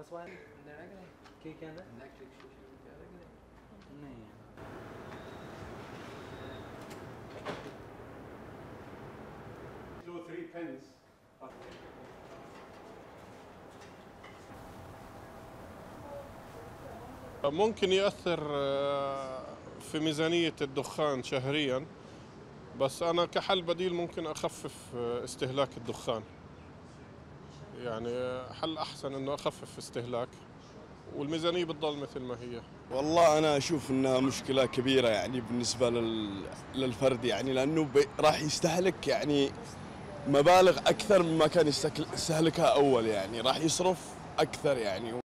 બસ ممكن يأثر آه، في ميزانية الدخان شهريا بس أنا كحل بديل ممكن أخفف آه، استهلاك الدخان. يعني حل أحسن إنه أخفف استهلاك والميزانية بتضل مثل ما هي. والله أنا أشوف إنها مشكلة كبيرة يعني بالنسبة لل... للفرد يعني لأنه بي... راح يستهلك يعني مبالغ أكثر مما كان يستهلكها أول يعني راح يصرف أكثر يعني.